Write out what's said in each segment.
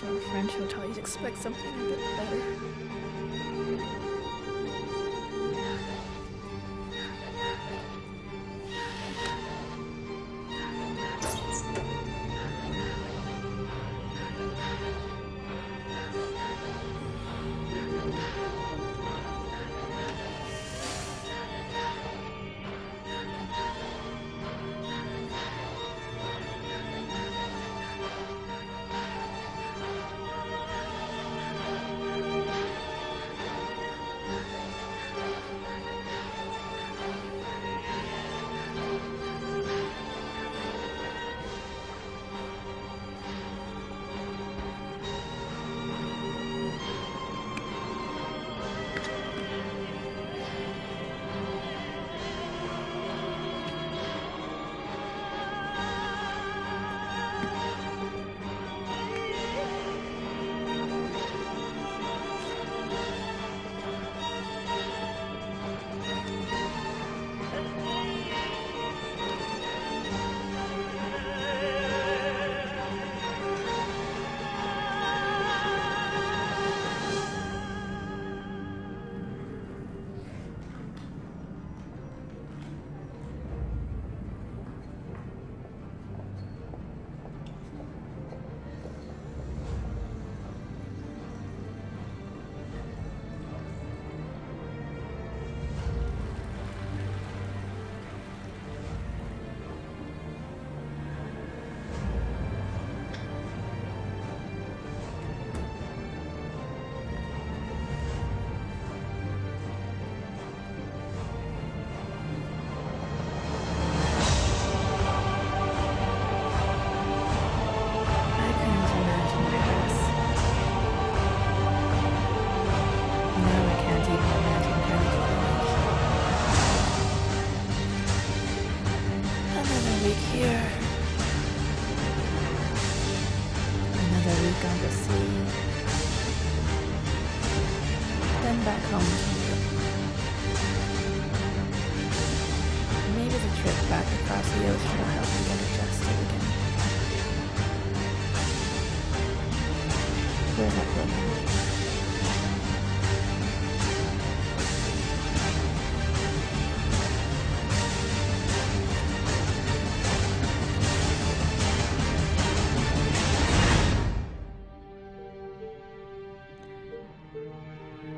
he's a French hotel, you'd expect something a bit better. gonna see them back home Maybe the trip back across the ocean will help me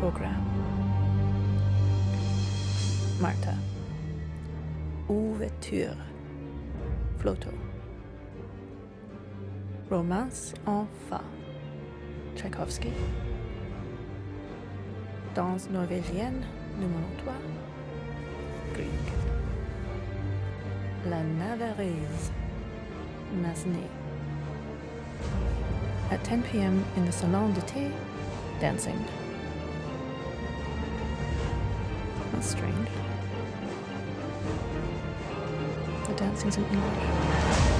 Programme Martha. Ouverture. Floto. Romance en fa. Tchaikovsky. Danse norvégienne numéro 3. Grieg. La Navarrese. Massenet. At 10 p.m. in the Salon de thé, dancing. That's strange. The dancing's in English.